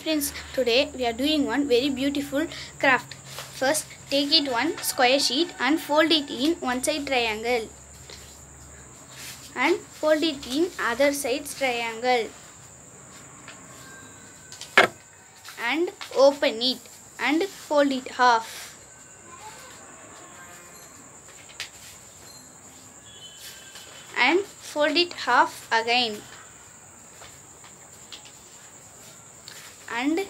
friends, today we are doing one very beautiful craft. First, take it one square sheet and fold it in one side triangle. And fold it in other sides triangle. And open it and fold it half. And fold it half again. And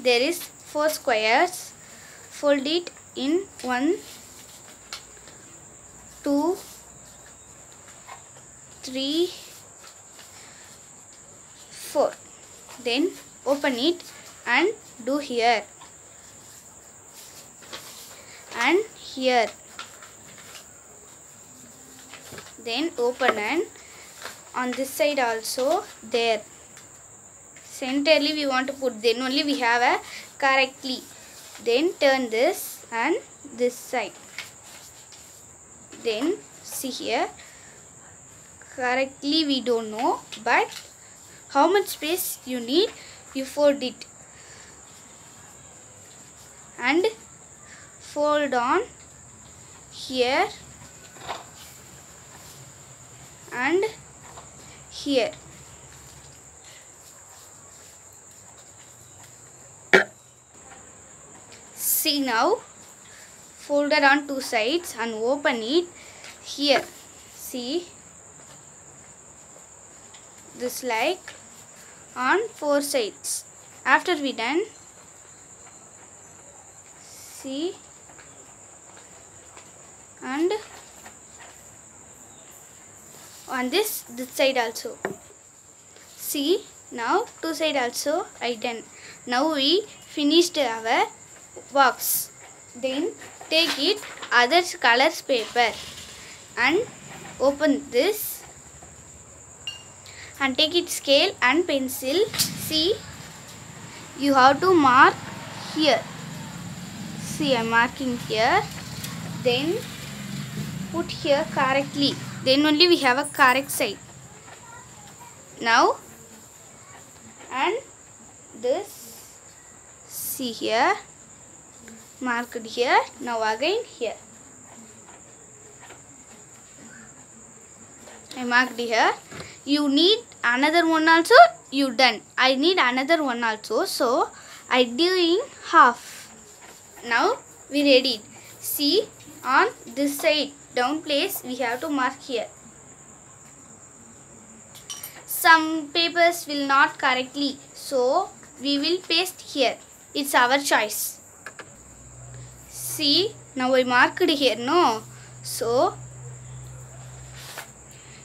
there is four squares. Fold it in one two three four. Then open it and do here. And here. Then open and on this side also there centrally we want to put then only we have a correctly. Then turn this and this side. Then see here. Correctly we don't know but how much space you need you fold it. And fold on here and here see now. Folded on two sides and open it here. See? This like on four sides. After we done see? And on this this side also. See? Now two side also I done. Now we finished our box then take it other colors paper and open this and take it scale and pencil. See you have to mark here. See I'm marking here. Then put here correctly. Then only we have a correct side. Now and this see here marked here. Now again here. I marked here. You need another one also. You done. I need another one also. So I doing half. Now we ready. See on this side down place we have to mark here. Some papers will not correctly. So we will paste here. It's our choice see now I marked here no so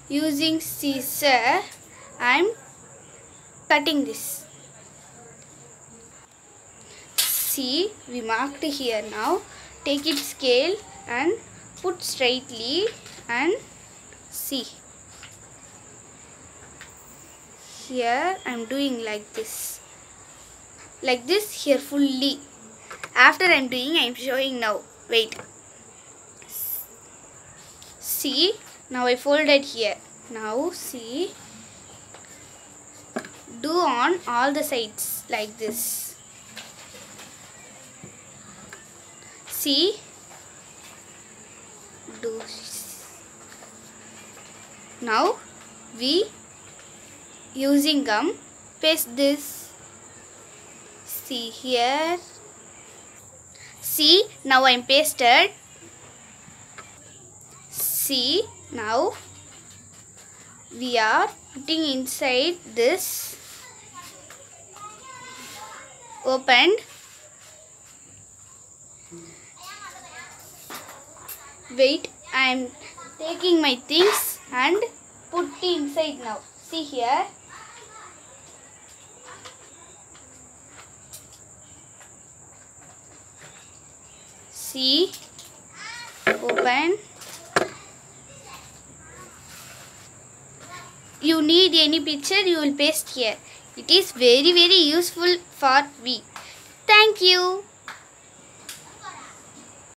using scissor I am cutting this. See we marked here now. Take it scale and put straightly and see here I am doing like this. Like this here fully after I'm doing I'm showing now. Wait. See? Now I folded here. Now see? Do on all the sides like this. See? Do now we using gum paste this. See here see now I'm pasted. See now we are putting inside this opened. Wait I am taking my things and put inside now. See here see open. You need any picture you will paste here. It is very very useful for we thank you